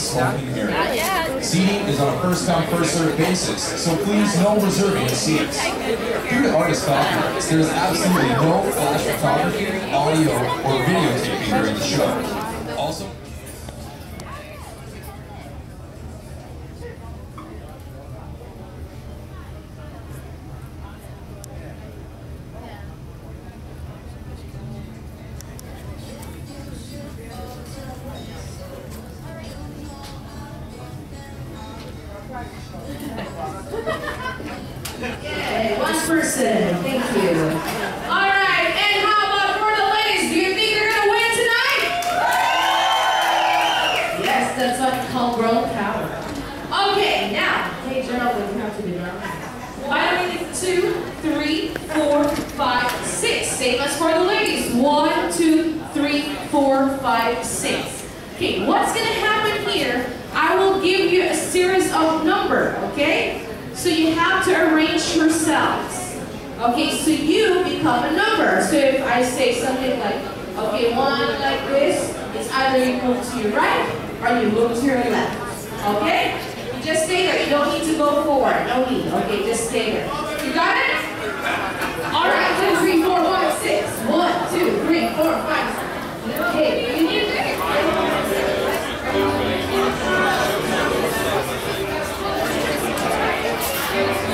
non-smoking area. Seating is on a first-come, first-served basis, so please no reserving of seats. Due to artist copyrights, there is absolutely no flash photography, audio, or videotaping during the show. So you have to arrange yourselves. Okay, so you become a number. So if I say something like, okay, one like this, it's either you move to your right or you move to your left. Okay? You just stay there. You don't need to go forward. No need. Okay, just stay there. You got it? All right, two, three, four, five, six. One, two, three, four, five, six. Okay,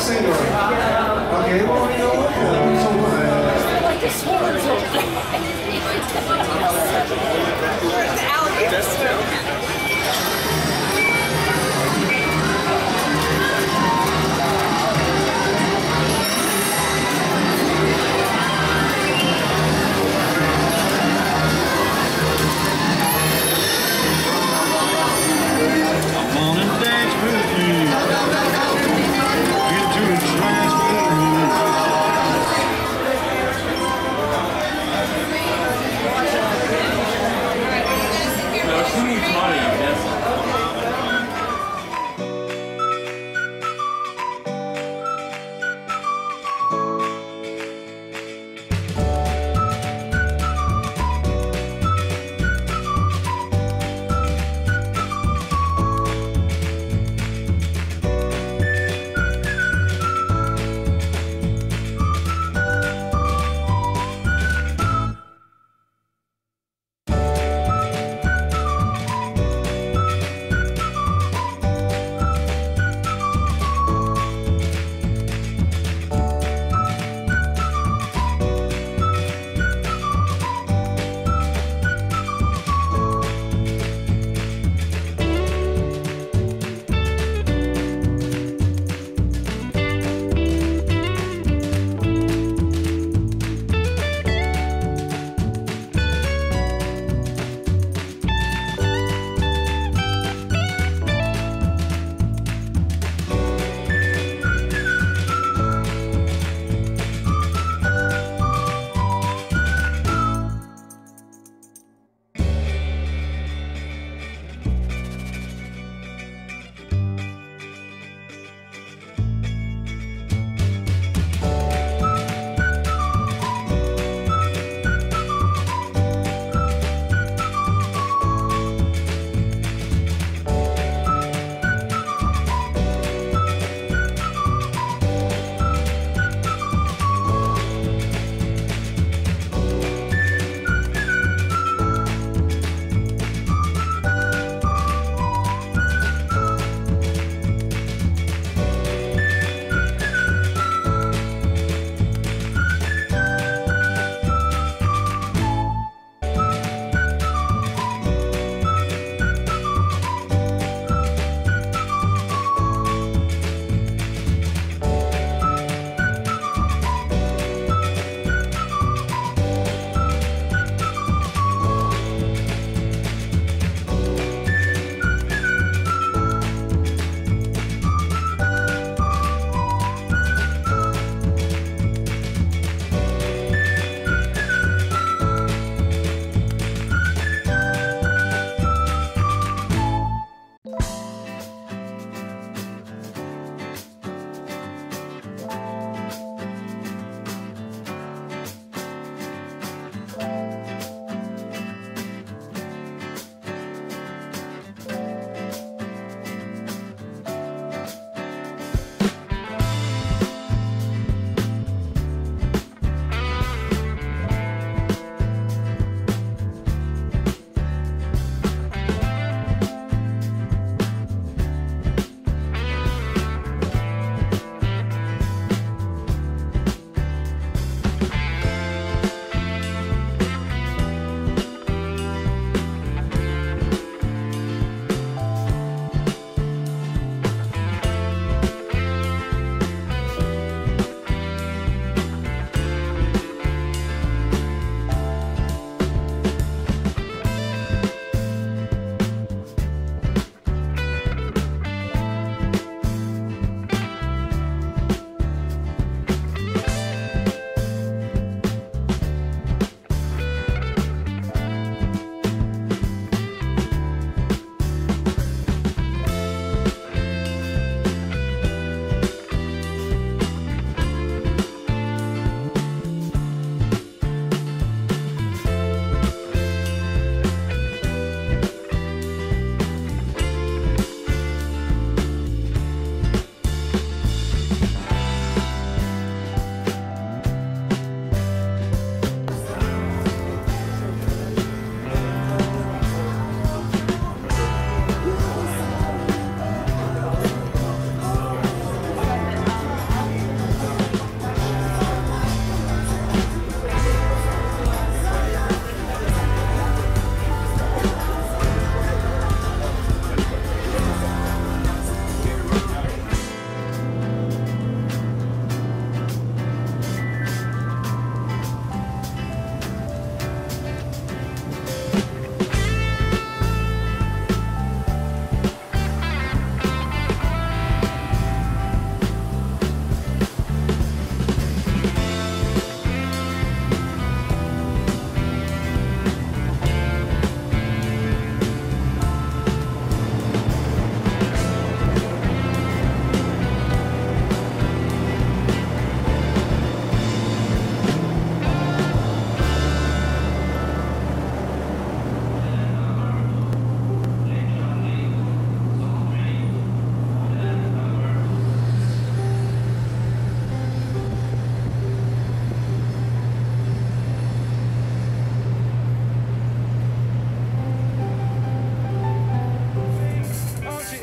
are single. Okay, well you know what? So what? Come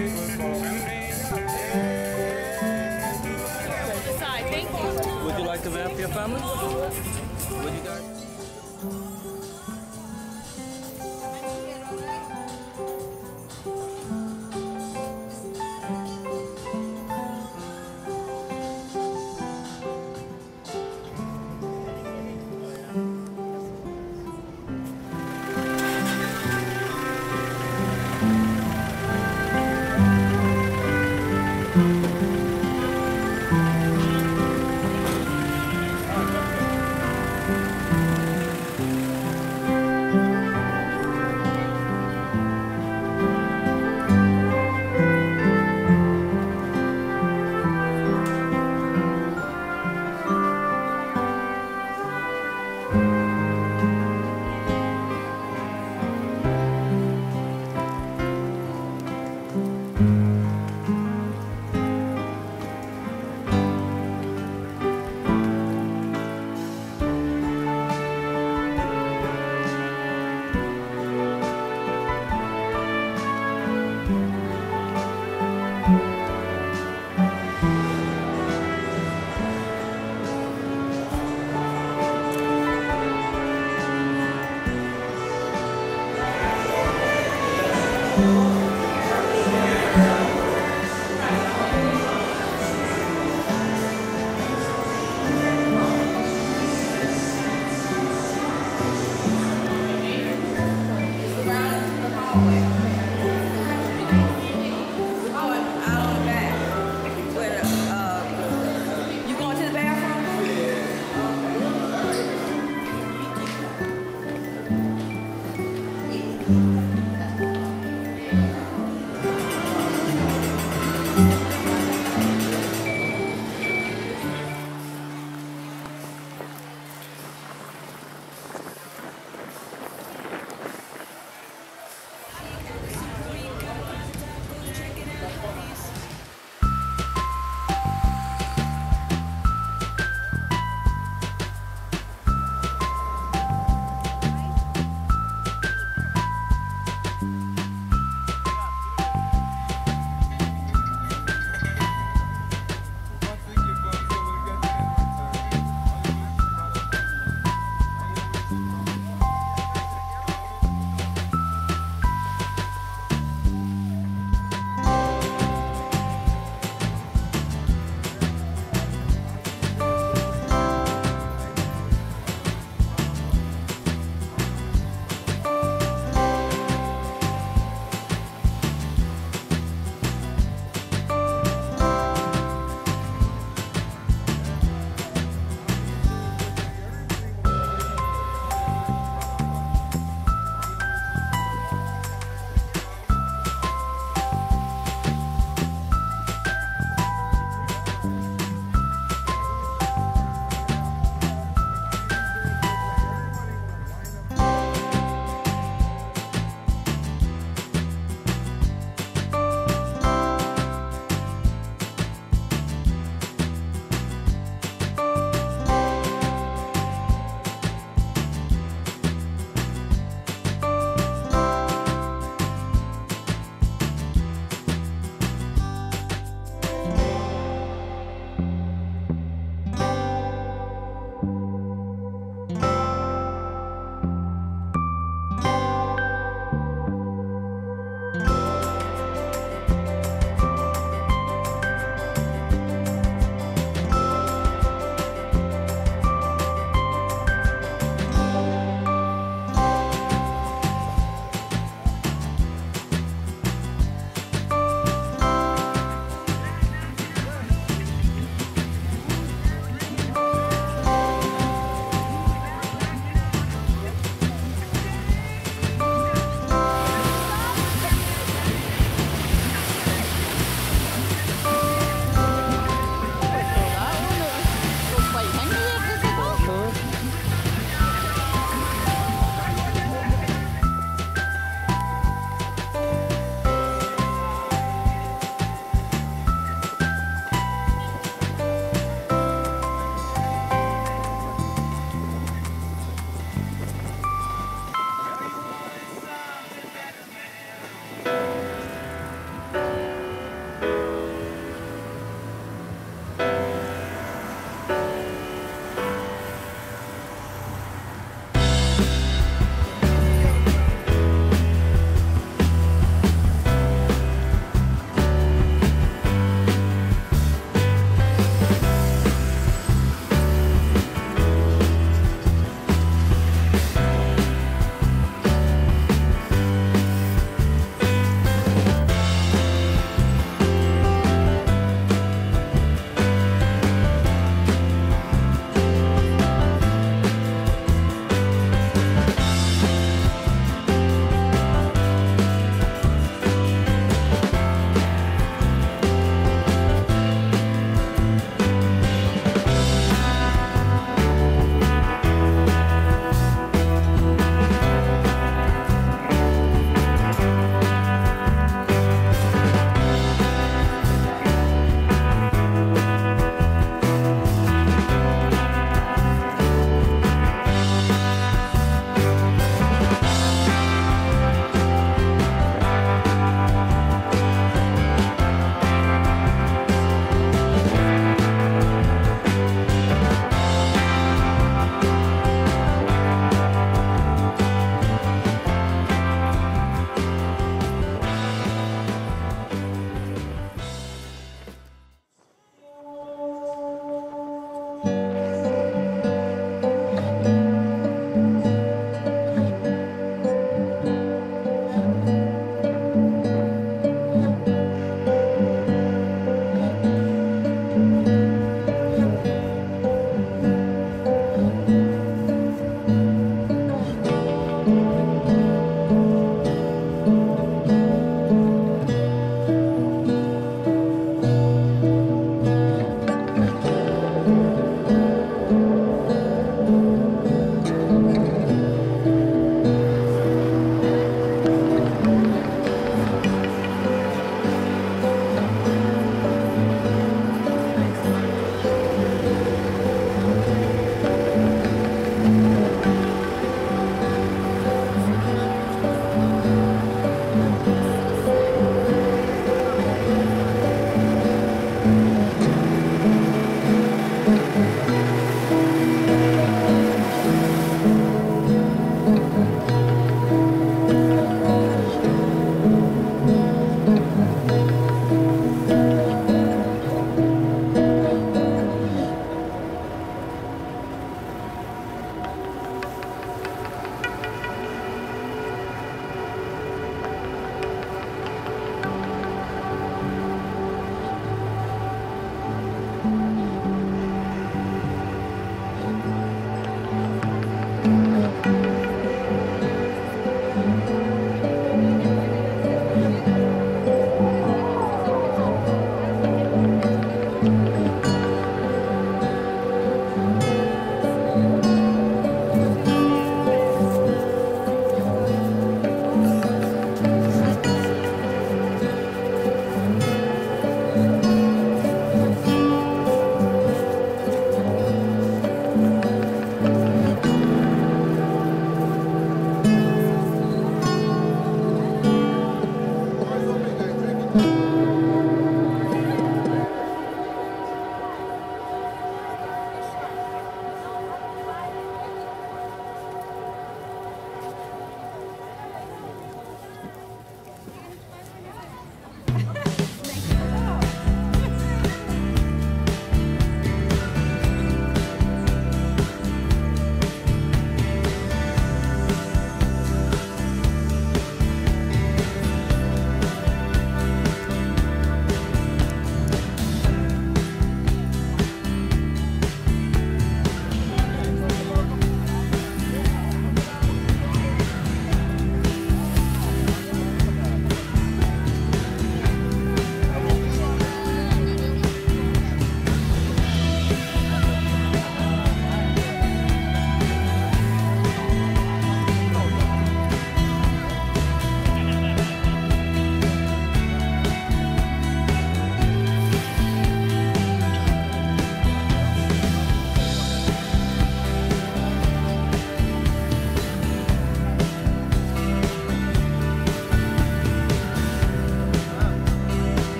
Would you like to map your family? You